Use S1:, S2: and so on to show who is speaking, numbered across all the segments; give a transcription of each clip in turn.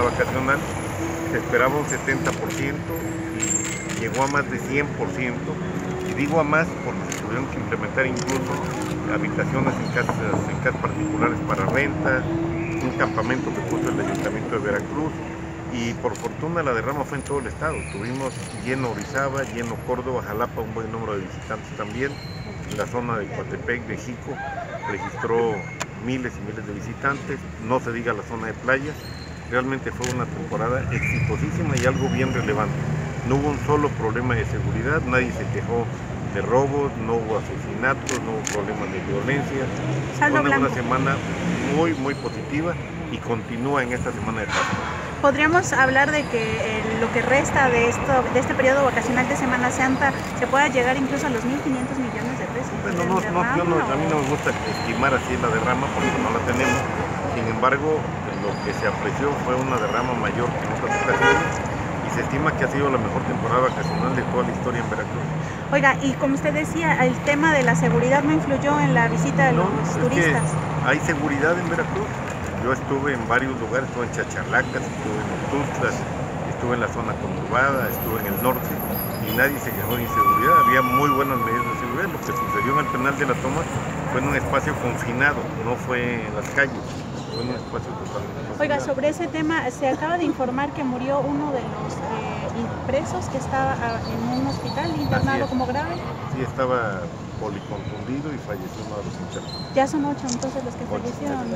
S1: vacacional, se esperaba un 70% y llegó a más de 100%. Y digo a más porque se tuvieron que implementar incluso habitaciones en casas, en particulares para renta, un campamento que puso el Ayuntamiento de Veracruz y por fortuna la derrama fue en todo el estado. Tuvimos lleno Orizaba, lleno Córdoba, Jalapa, un buen número de visitantes también. La zona de Coatepec, de Jico, registró miles y miles de visitantes, no se diga la zona de playas. Realmente fue una temporada exitosísima y algo bien relevante. No hubo un solo problema de seguridad, nadie se quejó de robos, no hubo asesinatos, no hubo problemas de violencia.
S2: Saldo
S1: fue una,
S2: blanco.
S1: semana muy, muy positiva y continúa en esta semana de Pascua.
S2: ¿Podríamos hablar de que eh, lo que resta de, esto, de este periodo vacacional de Semana Santa se pueda llegar incluso a los 1.500 millones de pesos?
S1: Bueno,
S2: ¿En
S1: no, no, yo no- a mí no me gusta estimar así la derrama porque no la tenemos. Sin embargo, lo que se apreció fue una derrama mayor que en otras ocasiones y se estima que ha sido la mejor temporada vacacional de toda la historia en Veracruz.
S2: Oiga, y como usted decía, el tema de la seguridad no influyó en la visita de
S1: No,
S2: los
S1: es que
S2: turistas.
S1: hay seguridad en Veracruz. Yo estuve en varios lugares, estuve en Chachalacas, estuve en Tuxtlas, estuve en la zona conurbada, estuve en el norte y nadie se quejó de inseguridad. Había muy buenas medidas de seguridad. Lo que sucedió en el penal de la toma fue en un espacio confinado, no fue en las calles, un espacio totalmente confinado.
S2: Oiga, sobre ese tema, se acaba de informar que murió uno de los eh, presos que estaba ah, en un hospital internado como grave.
S1: Sí, estaba policontundido y falleció uno de los internos.
S2: Ya son ocho entonces los que
S1: Ocho,
S2: fallecieron.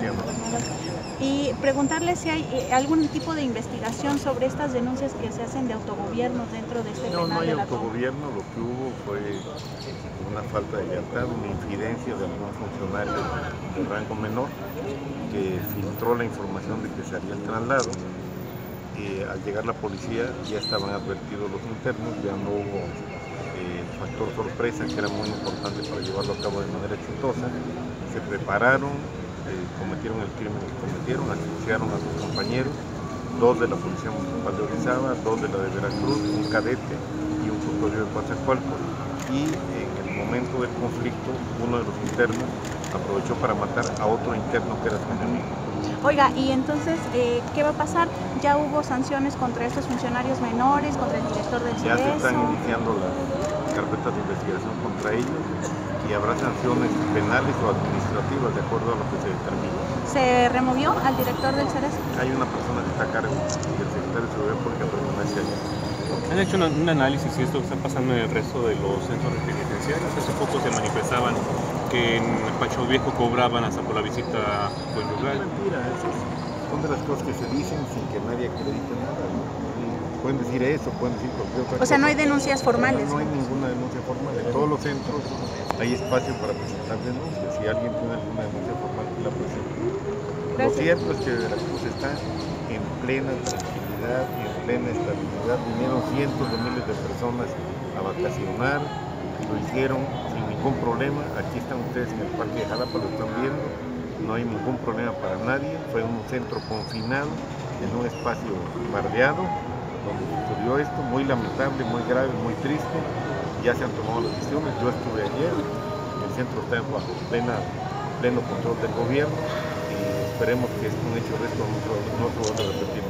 S2: Y preguntarle si hay eh, algún tipo de investigación sobre estas denuncias que se hacen de autogobierno dentro de este
S1: No,
S2: penal
S1: no hay
S2: de la Toma.
S1: autogobierno, lo que hubo fue una falta de lealtad, una infidencia de algún funcionario de rango menor que filtró la información de que se haría el traslado. Y al llegar la policía ya estaban advertidos los internos, ya no hubo eh, factor sorpresa que era muy importante para llevarlo a cabo de manera exitosa. Se prepararon, eh, cometieron el crimen que cometieron, asfixiaron a sus compañeros, dos de la Policía Municipal de Orizaba, dos de la de Veracruz, un cadete y un custodio de Coatzacoalcos. Y en el momento del conflicto, uno de los internos aprovechó para matar a otro interno que era su enemigo.
S2: Oiga, y entonces, eh, ¿qué va a pasar? ¿Ya hubo sanciones contra estos funcionarios menores, contra el director del
S1: Ya se
S2: CEDESO?
S1: están iniciando las carpetas de investigación contra ellos y habrá sanciones penales o administrativas de acuerdo a lo que se determine.
S2: ¿Se removió al director del CEDESO?
S1: Hay una persona que está a cargo y el secretario de Seguridad Pública permanece allí.
S3: Han hecho un, un análisis y esto está pasando en el resto de los centros penitenciarios. Hace poco se manifestaban que en Pacho Viejo cobraban hasta por la visita
S1: Es
S3: conyugal.
S1: mentira, esas son de las cosas que se dicen sin que nadie acredite nada. Pueden decir eso, pueden decir cualquier otra
S2: O sea,
S1: cosa.
S2: no hay denuncias formales.
S1: No, no hay ninguna denuncia formal. En todos los centros hay espacio para presentar denuncias. Si alguien tiene alguna denuncia formal, que la presente. Lo cierto es que Veracruz está en plena tranquilidad y en plena estabilidad. Vinieron cientos de miles de personas a vacacionar, lo hicieron sin ningún problema. Aquí están ustedes en el Parque de Jalapa, lo están viendo. No hay ningún problema para nadie. Fue un centro confinado, en un espacio bardeado, donde sucedió esto, muy lamentable, muy grave, muy triste. Ya se han tomado las decisiones. Yo estuve ayer, el centro está bajo plena, pleno control del gobierno y esperemos que es un hecho de esto no se vuelva a repetir.